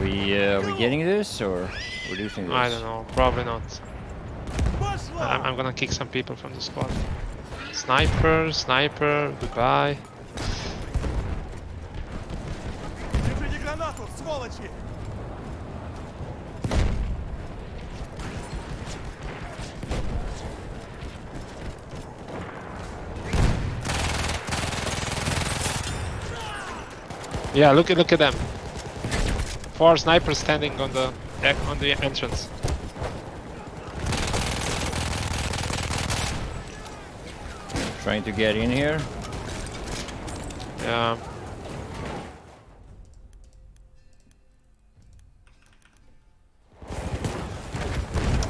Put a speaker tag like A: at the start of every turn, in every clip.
A: We uh, we getting this or reducing this?
B: I don't know, probably not. I'm, I'm gonna kick some people from the squad. Sniper, sniper, goodbye. Yeah, look at look at them. Four snipers standing on the on the entrance.
A: Trying to get in here.
B: Yeah.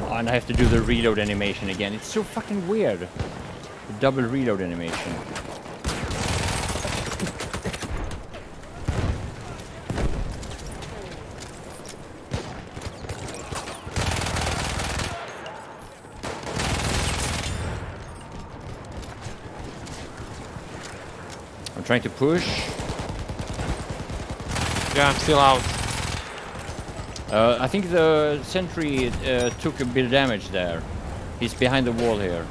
A: Oh, and I have to do the reload animation again. It's so fucking weird. The double reload animation. I'm trying to push.
B: Yeah, I'm still out.
A: Uh, I think the sentry uh, took a bit of damage there. He's behind the wall here.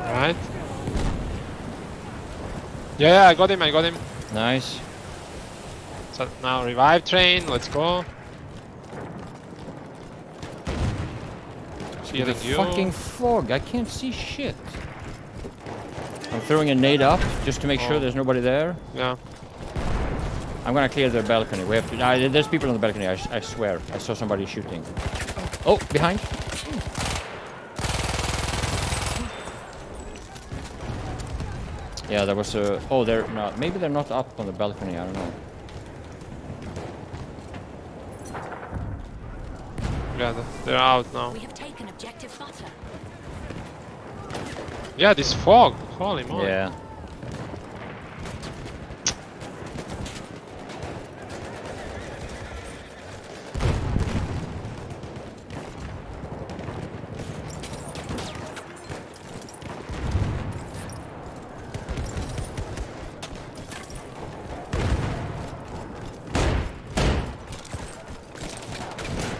B: Right. Yeah, yeah, I got him, I got him.
A: Nice.
B: So now revive train, let's go.
A: See
B: the you.
A: fucking fog. I can't see shit. I'm throwing a nade up just to make sure
B: Oh.
A: there's nobody there.
B: Yeah.
A: I'm gonna clear the balcony. We have to. Uh, there's people on the balcony. I, I swear. I saw somebody shooting. Oh, behind. Yeah, there was a. Oh, they're not. Maybe they're not up on the balcony. I don't know.
B: Yeah, th- they're out now.
C: We have taken objective butter.
B: Yeah, this fog. Holy moly.
A: Yeah.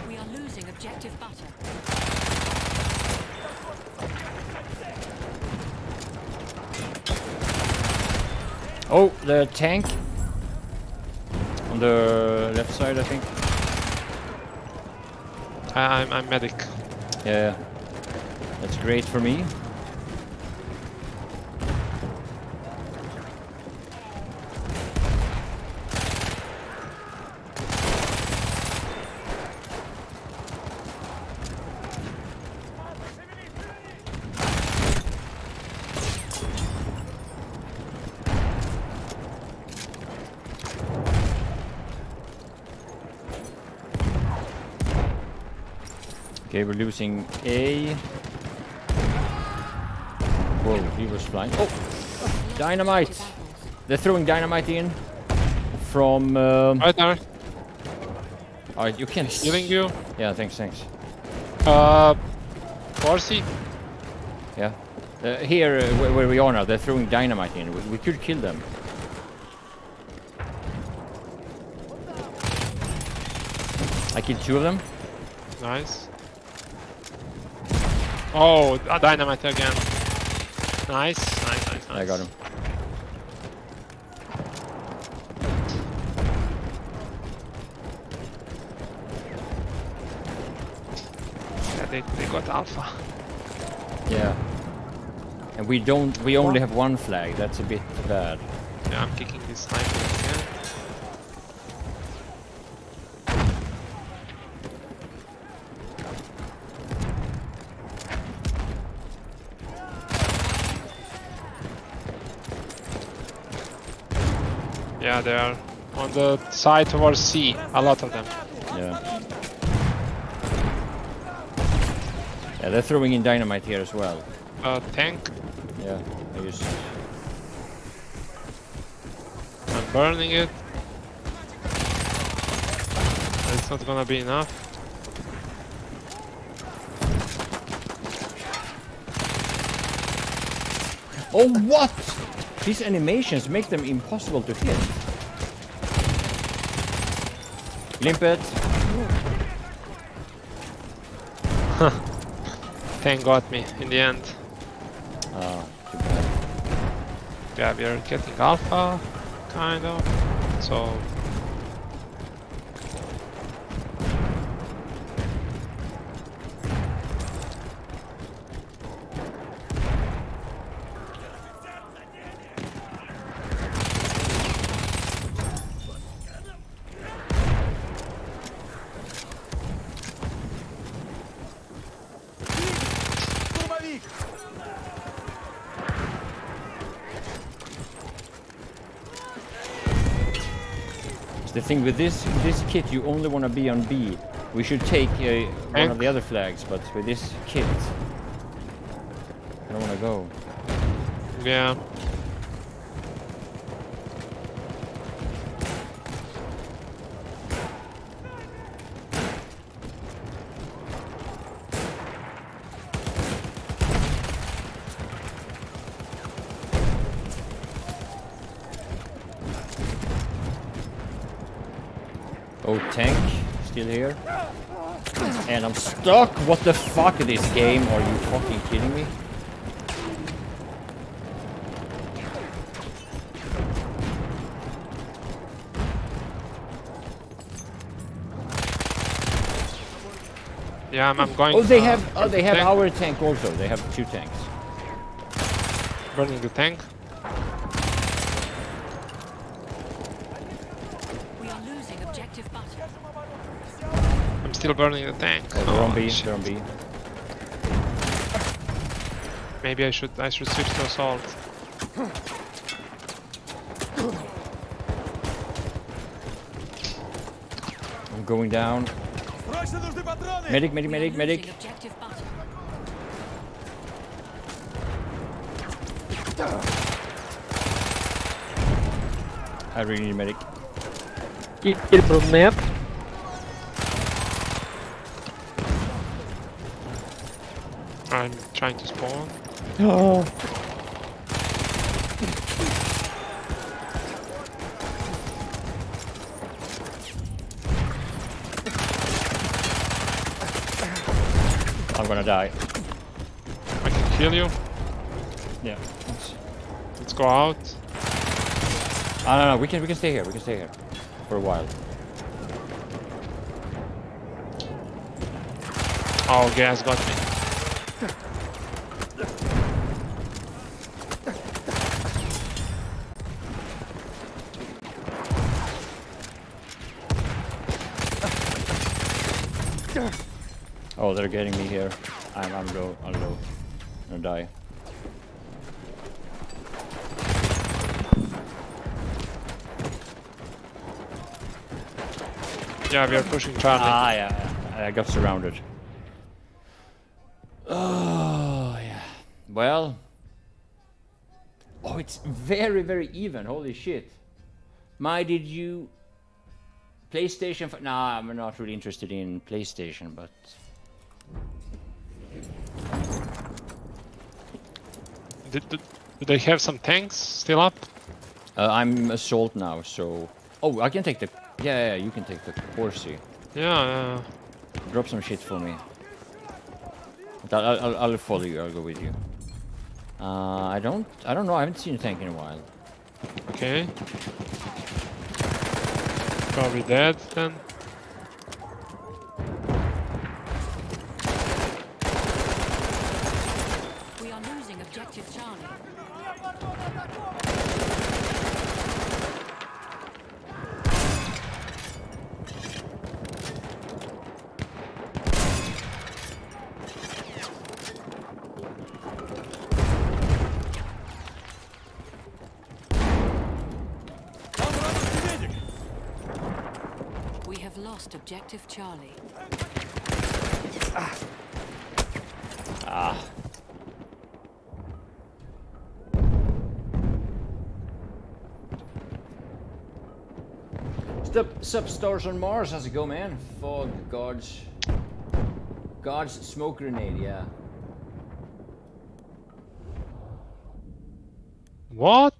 C: We are losing objective butter.
A: Oh, the tank. On the left side, I think.
B: I, I'm, I'm medic.
A: Yeah. That's great for me. Okay, we're losing A. Whoa, he was flying. Oh, dynamite! They're throwing dynamite in from. Um,
B: Right there.
A: oh, you can.
B: Healing you.
A: Yeah, thanks, thanks.
B: Uh, Corsi.
A: Yeah. Uh, here, uh, where, where we are now, they're throwing dynamite in. We, we could kill them. I killed two of them.
B: Nice. Oh, a dynamite again. Nice, nice, nice, nice.
A: I got him.
B: Yeah, they, they got alpha.
A: Yeah. And we don't. We only have one flag. That's a bit bad.
B: Yeah, I'm kicking this sniper again. Yeah, they are on the side towards C. A lot of them.
A: Yeah. Yeah, they're throwing in dynamite here as well.
B: Uh, tank.
A: Yeah. I.
B: I'm burning it. It's not gonna be enough.
A: Oh what? These animations make them impossible to hit. Limpet.
B: Tank got me in the end.
A: Ah, too bad.
B: Yeah, we are getting alpha, kind of. So
A: The with this this kit, you only want to be on B. We should take uh, one of the other flags, but with this kit, I don't want to go.
B: yeah.
A: Oh, tank, still here. And I'm stuck. What the fuck, this game? Are you fucking kidding me?
B: Yeah, I'm, I'm going.
A: Oh, they
B: uh,
A: have. Oh, they have
B: tank.
A: our tank also. They have two tanks.
B: burning the tank.
C: We are losing objective butter.
B: I'm still burning the tank.
A: Oh, they're on
B: oh,
A: B, they're on B.
B: Maybe I should I should switch to assault.
A: I'm going down. Medic, medic, medic, medic. I really need medic.
D: It, it the map.
B: I'm trying to spawn.
A: Oh. I'm gonna die.
B: I can kill you.
A: Yeah. Let's-
B: Let's go out.
A: Ah, no, no, we can we can stay here. We can stay here for a while.
B: Oh, gas got me.
A: Oh, they're getting me here. I'm I'm low. I'm low. I'm gonna die.
B: Yeah, we are pushing Charlie.
A: Ah, yeah, yeah. I got surrounded. Oh, yeah. Well. Oh, it's very, very even. Holy shit. My, did you. PlayStation. Nah, I'm not really interested in PlayStation, but.
B: Did, did, do they have some tanks still up?
A: Uh, I'm assault now, so. Oh, I can take the. Yeah, yeah, you can take the horsey.
B: Yeah, yeah.
A: Drop some shit for me. I'll, I'll, I'll follow you. I'll go with you. Uh, I don't. I don't know. I haven't seen a tank in a while.
B: Okay. Probably dead then.
C: Lost objective Charlie.
A: Ah. Sup, sup, stars on Mars? How's it go, man? Fog, God's, God's smoke grenade. Yeah.
B: What?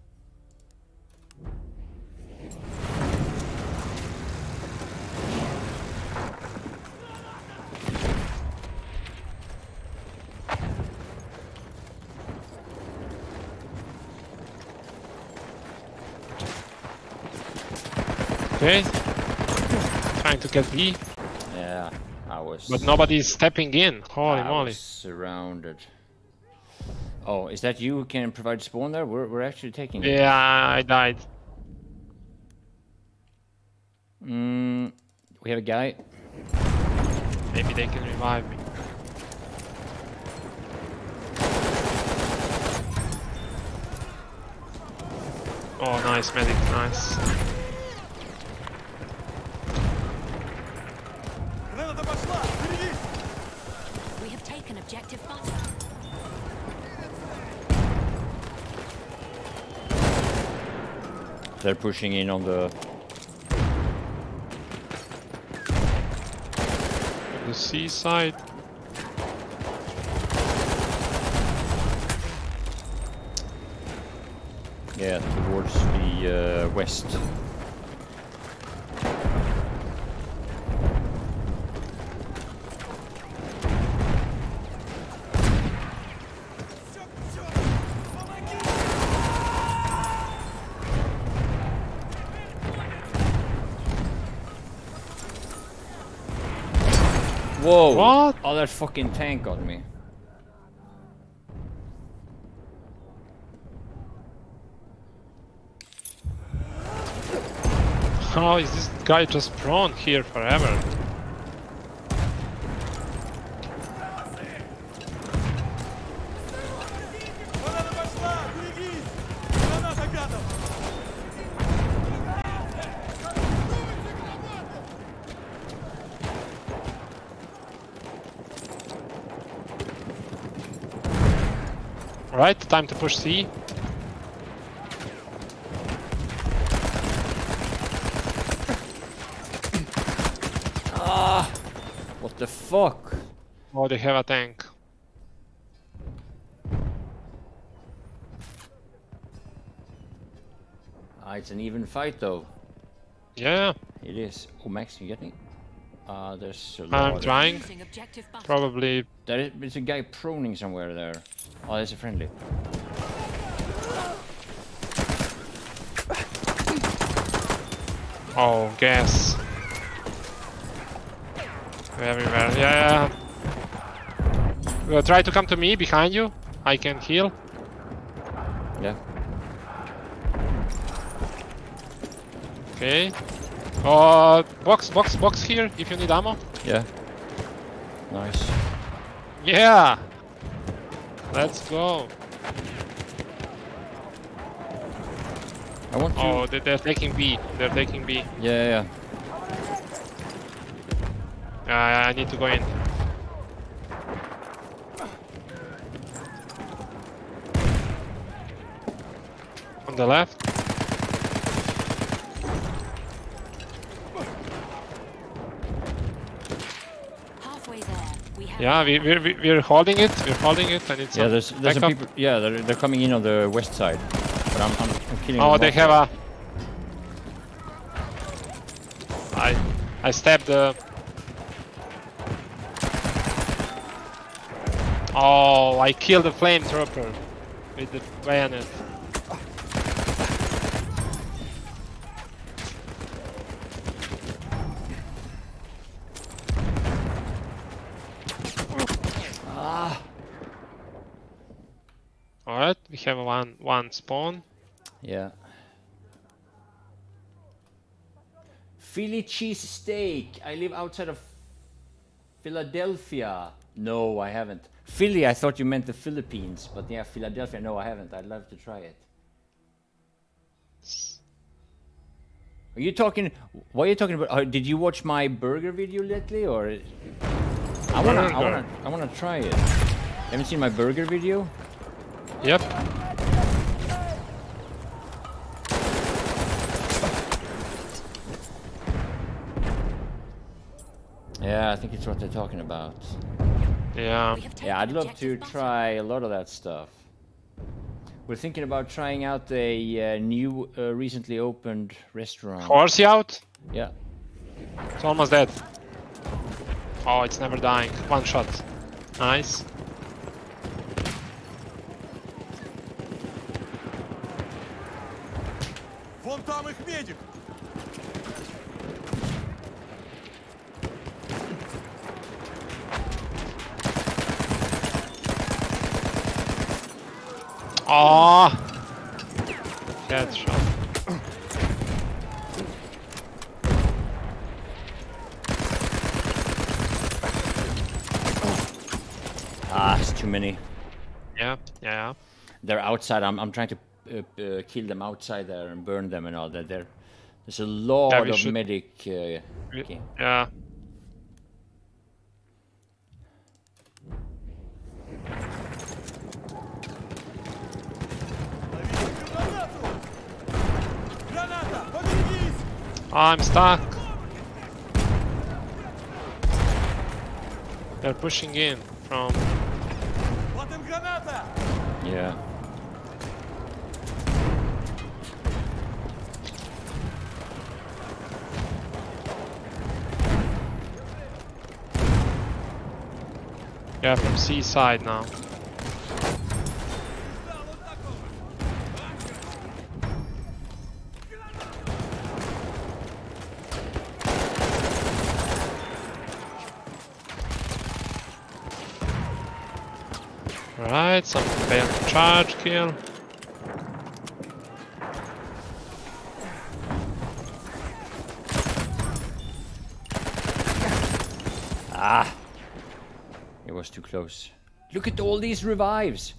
B: Okay. Trying to get B,
A: Yeah, I was.
B: but nobody is stepping in. Holy
A: I
B: moly.
A: was surrounded. Oh, is that you who can provide spawn there? We're, we're actually taking it.
B: Yeah, I died.
A: Mm, we have a guy.
B: Maybe they can revive me. Oh, nice medic, nice.
C: Objective butter.
A: They're pushing in on the.
B: The seaside.
A: Yeah, towards the uh, west. Fucking tank got me.
B: How is this guy just prone here forever? Time to push C.
A: ah, What the fuck?
B: Oh, they have a tank.
A: Ah, it's an even fight though.
B: Yeah,
A: It is. Oh, Max, you get me? Uh, there's a
B: I'm trying.
C: Losing objective butter.
B: Probably.
A: There is, there's a guy proning somewhere there. Oh, there's a friendly.
B: Oh, gas. Everywhere. Yeah. Uh, try to come to me behind you. I can heal.
A: Yeah.
B: Okay. Uh, box, box, box here if you need ammo.
A: Yeah. Nice.
B: Yeah. Let's go.
A: I want to.
B: Oh, they- they're taking B. They're taking B.
A: Yeah, yeah, yeah.
B: Uh, I need to go in. On the left.
C: Halfway there. We have
B: Yeah, we, we're, we- we're holding it. We're holding it. and it's
A: Yeah, there's there's some people. Yeah, they're, they're coming in on the west side, but I'm I'm, I'm killing.
B: Oh, they have a. I I stabbed the. Oh, I killed the flamethrower with the bayonet. We have one one spawn.
A: Yeah. Philly cheese steak. I live outside of Philadelphia. No, I haven't. Philly, I thought you meant the Philippines, but yeah, Philadelphia. No, I haven't. I'd love to try it. Are you talking? What are you talking about? Uh, did you watch my burger video lately, or? I wanna, I wanna, I wanna try it. Haven't seen my burger video?
B: Yep.
A: Yeah, I think it's what they're talking about.
B: Yeah.
C: We have taken
A: Yeah, I'd love to try a lot of that stuff. We're thinking about trying out a uh, new, uh, recently opened restaurant.
B: Horsey out.
A: Yeah.
B: It's almost dead. Oh, it's never dying. One shot. Nice.
E: их медик!
B: That's.
A: Ah, it's too many.
B: Yeah, yeah.
A: They're outside. I'm, I'm trying to uh, kill them outside there and burn them and all that. There, there's a lot
B: yeah,
A: of
B: should...
A: medic. Uh, okay.
B: Yeah. I'm stuck. They're pushing in from
A: Yeah,
B: from C side now. Right, some failed charge kill.
A: Ah. It was too close. Look at all these revives.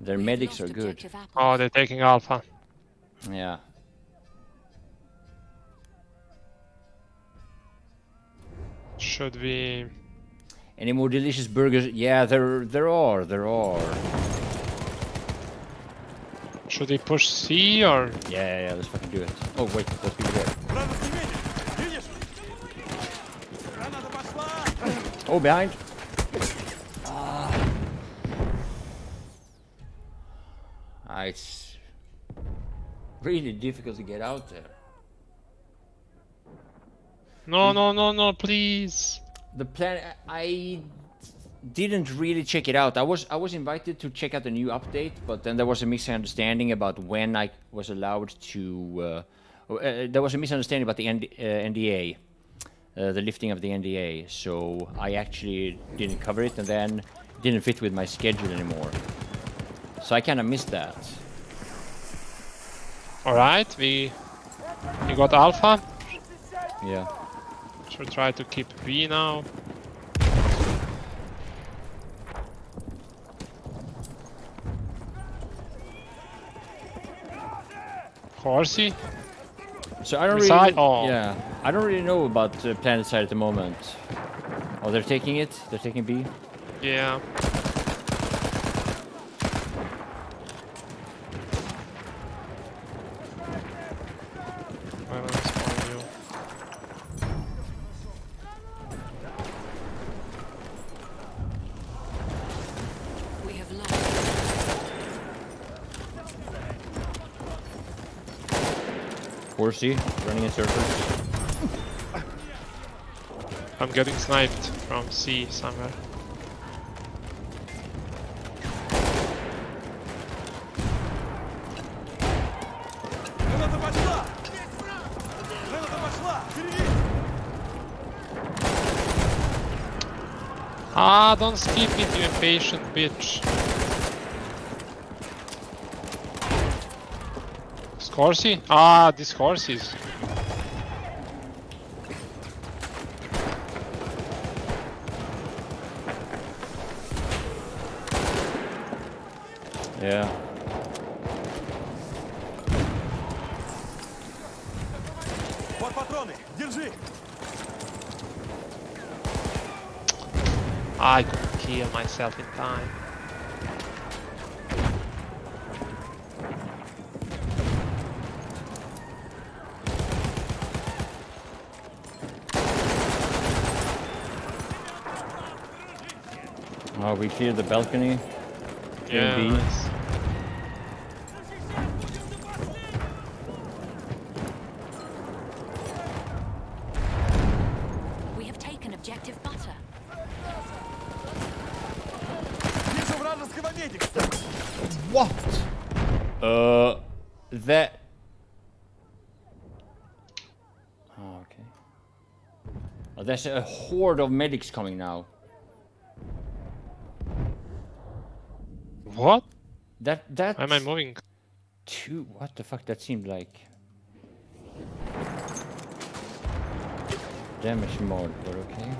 A: Their
C: We've
A: medics are good.
B: Oh, they're taking Alpha.
A: Yeah.
B: Should we...
A: Any more delicious burgers? Yeah, there there are, there are.
B: Should they push C or...?
A: Yeah, yeah, yeah let's fucking do it. Oh, wait, there's people there. Oh, behind! It's really difficult to get out there.
B: No, no, no, no, please.
A: The plan I didn't really check it out. I was I was invited to check out the new update, but then there was a misunderstanding about when I was allowed to. Uh, uh, there was a misunderstanding about the ND, uh, NDA, uh, the lifting of the NDA. So I actually didn't cover it, and then didn't fit with my schedule anymore. So I kind of missed that.
B: All right, we we got Alpha.
A: Yeah.
B: Should try to keep B now. Horsey?
A: So I don't really.
B: Beside- oh.
A: Yeah. I don't really know about uh, PlanetSide at the moment. Oh, they're taking it. They're taking B.
B: Yeah. Where else are you?
C: We have lost
A: see? Running in circles.
B: I'm getting sniped from C somewhere. Ah, don't skip it, you impatient bitch. horsey? Ah, these horses.
A: Yeah.
B: I could kill myself in time.
A: Oh, we clear the balcony.
B: Yeah. Nice.
C: We have taken objective butter.
A: What? Uh, that. Oh, okay. Oh, there's a horde of medics coming now.
B: What?
A: That that.
B: Am I moving?
A: Two. What the fuck? That seemed like damage mode, but okay.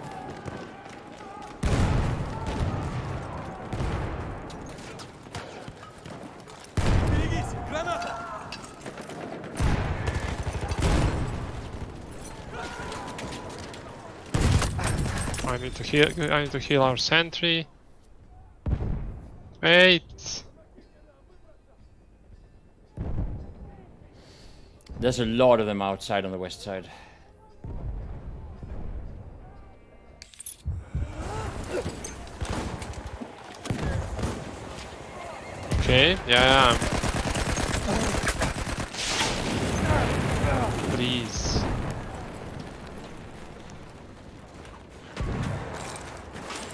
B: I need to heal. I need to heal our sentry. Wait.
A: There's a lot of them outside on the west side.
B: Okay. Yeah. yeah. Please.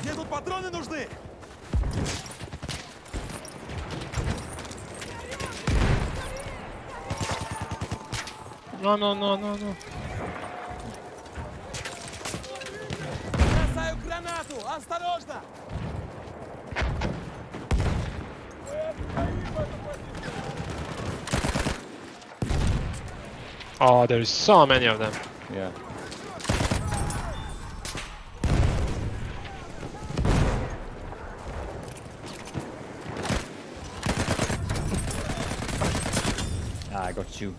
E: Мне тут патроны нужны!
B: No, no, no, no, no.
E: Бросаю гранату! Осторожно!
B: Oh, there is so many of them.
A: Yeah. Ah, I got two.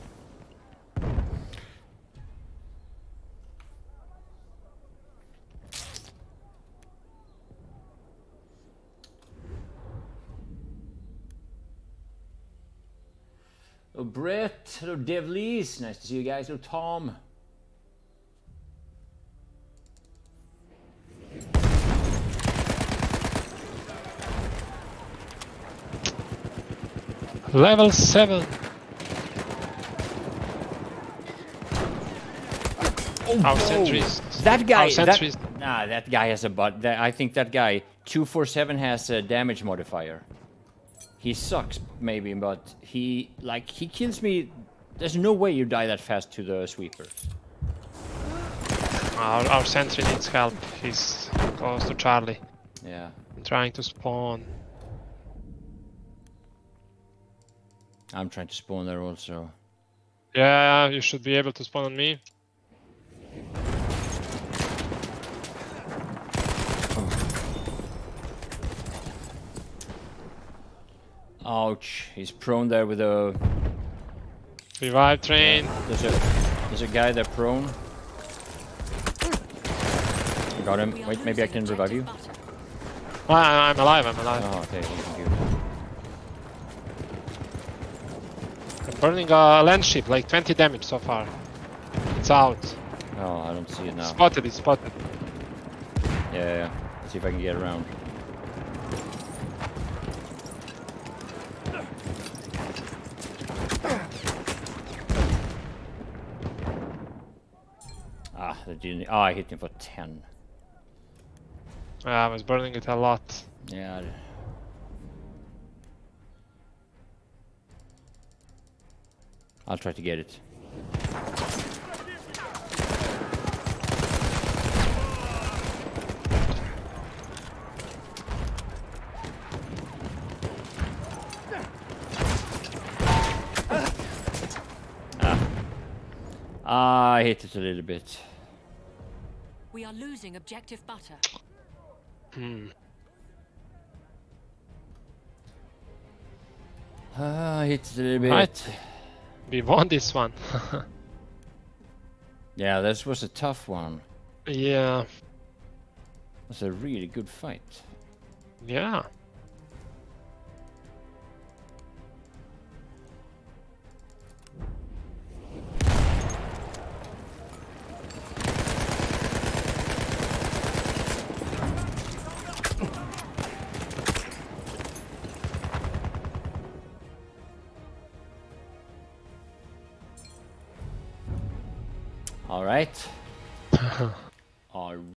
A: Brett. Hello, Devlees. Nice to see you guys. Hello, Tom.
B: Level 7. Our sentries.
A: That guy.
B: Our sentries.
A: That, nah, that guy has a but. That, I think that guy two four seven has a damage modifier. He sucks, maybe, but he like he kills me. There's no way you die that fast to the sweeper.
B: Our, our sentry needs help. He's close to Charlie.
A: Yeah.
B: I'm Trying to spawn.
A: I'm trying to spawn there also.
B: Yeah, you should be able to spawn on me.
A: Ouch. He's prone there with a.
B: Revive train.
A: There's a. There's a guy there prone. Got him. Wait, maybe I can revive you.
B: Ah, I'm alive, I'm alive.
A: Oh, okay. Thank you.
B: I'm burning a land ship, like 20 damage so far. It's out.
A: Oh, I don't see it now.
B: Spotted, it's spotted.
A: Yeah, yeah, yeah. Let's see if I can get around. Oh, I hit him for 10.
B: Yeah, I was burning it a lot.
A: Yeah. I'll try to get it. Ah. Ah, I hit it a little bit.
C: We are losing objective butter.
B: Hmm.
A: Ah, I hit it a little bit.
B: Right. We won this one.
A: Yeah, this was a tough one.
B: yeah.
A: It was a really good fight.
B: Yeah.